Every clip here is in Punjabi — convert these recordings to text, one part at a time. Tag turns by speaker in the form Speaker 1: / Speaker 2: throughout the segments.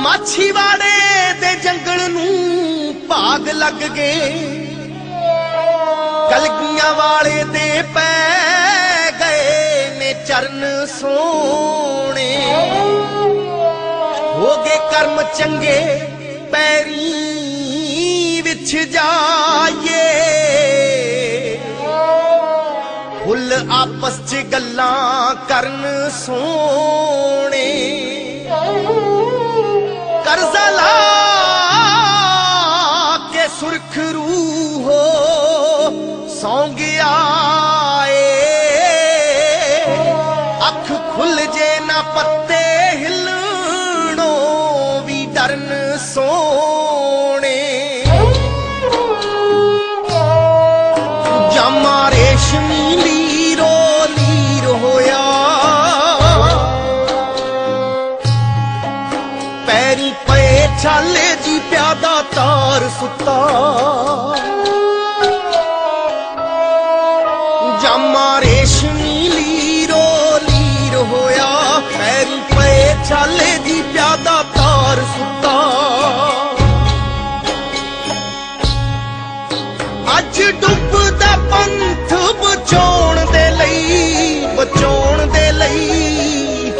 Speaker 1: ਮਾਛੀਵਾੜੇ ਦੇ ਜੰਗਲ ਨੂੰ ਭਾਗ ਲੱਗ ਗਏ। ਕਲਗੀਆਂ ਵਾਲੇ ਦੇ ਪੈ ਗਏ ਨੇ ਚਰਨ ਸੋਹਣੇ। ਹੋ ਗਏ ਕਰਮ ਚੰਗੇ, ਪੈਰੀ ਵਿੱਚ ਜਾਈਏ। ਫੁੱਲ ਆਪਸ ਚ ਗੱਲਾਂ ਕਰਨ ਸੋਹਣੇ। ਸੋਹਣੇ। ਜਾਮਾ ਰੇਸ਼ਮੀ ਲੀਰੋ ਲੀਰ ਹੋਇਆ। ਪੈਰੀ ਪਏ ਛਾਲੇ ਜੀ ਪਿਆਦਾ ਤਾਰ ਸੁੱਤਾ। ਜਾਮਾ ਰੇਸ਼ਮੀ ਲੀਰੋ ਲੀਰ ਹੋਇਆ। ਪੈਰੀ ਪਏ ਛਾਲੇ ਡੁੱਬਦਾ ਪੰਥ ਬਚਾਉਣ ਦੇ ਲਈ, ਬਚਾਉਣ ਦੇ ਲਈ।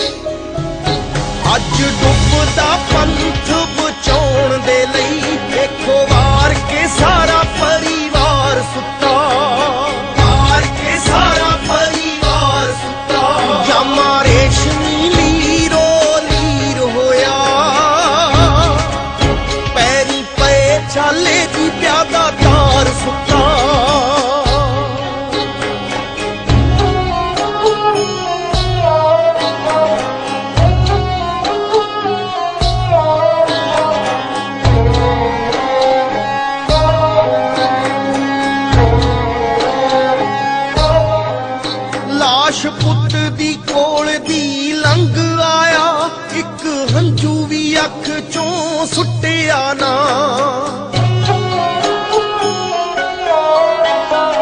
Speaker 1: ਅੱਜ ਡੁੱਬਦਾ ਪੰਥ ਬਚਾਉਣ ਦੇ ਲਈ, ਦੇਖੋ ਵਾਰ ਕੇ ਸਾਰਾ ਪਰਿਵਾਰ ਸੁੱਤਾ। ਵਾਰ ਕੇ ਸਾਰਾ ਪਰਿਵਾਰ ਸੁੱਤਾ। ਜਾਮਾ ਰੇਸ਼ਮੀ ਲੀਰੋ ਲੀਰ ਹੋਇਆ। ਪੈਰੀ ਪਏ ਚਾਲੇ ਦੀ ਪਿਆਦਾ ਤਾਰ ਸੁੱਤਾ। ਅੱਖ ਸੁੱਟਿਆ ਨਾ।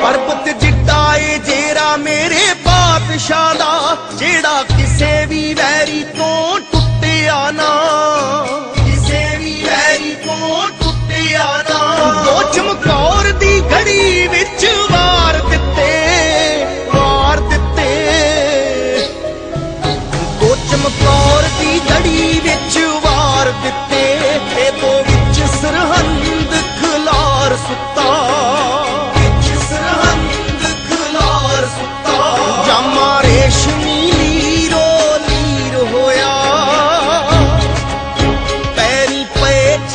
Speaker 1: ਪਰਬਤ ਜਿੱਡਾ ਏ ਜੇਰਾ ਮੇਰੇ ਬਾਦਸ਼ਾਹ ਦਾ, ਜਿਹੜਾ ਕਿਸੇ ਵੀ ਵੈਰੀ ਤੋਂ ਟੁੱਟਿਆ ਨਾ। ਕਿਸੇ ਵੀ ਵੈਰੀ ਤੋਂ ਟੁੱਟਿਆ ਨਾ। ਦੋ ਚਮਕੌਰ ਦੀ ਘੜੀ ਵਿੱਚ ਵਾਰ ਦਿੱਤੇ ਵਾਰ ਦਿੱਤੇ। ਦੋ ਚਮਕੌਰ ਦੀ ਘੜੀ ਵਿੱਚ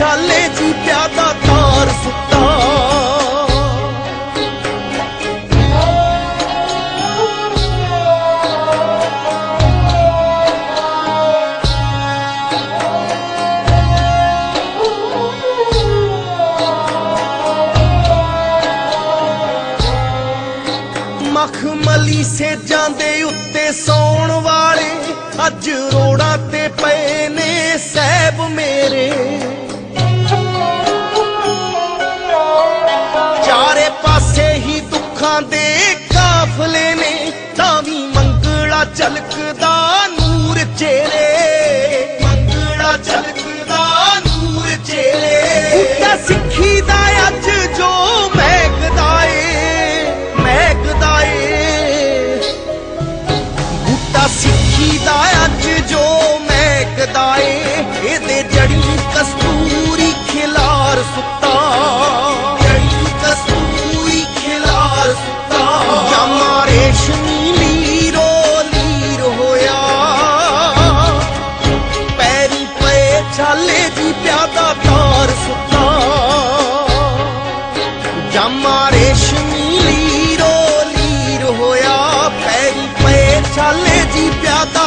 Speaker 1: ਛਾਲੇ ਜੀ ਪਿਆਦਾ ਤਾਰ ਸੁੱਤਾ। ਮਖਮਲੀ ਸੇਜਾਂ ਦੇ ਉੱਤੇ ਸੌਣ ਵਾਲੇ ਅੱਜ ਰੋੜਾਂ ਤੇ ਦੇ ਕਾਫਲੇ ਨੇ ਤਾਂ ਵੀ ਮੰਗਲਾ ਚਲਕਦਾ ਨੂਰ ਚਿਹਰੇ ਮੰਗਲਾ ਚਲਕਦਾ ਨੂਰ ਚਿਹਰੇ ਉੱਤਾ ਸਿੱਖੀ ਦਾ ਅੱਜ ਜੋ ਮਹਿਕਦਾ ਏ ਮਹਿਕਦਾ ਏ। ਬੂਟਾ ਸਿੱਖੀ ਦਾ ਚਾਲੇ ਜੀ ਪਿਆਦਾ ਤਾਰ ਸੁੱਤਾ। ਜਾਮਾ ਰੇਸ਼ਮੀ ਲੀਰੋ ਲੀਰ ਹੋਇਆ ਪੈ ਪਏ ਚਾਲੇ ਜੀ ਪਿਆਦਾ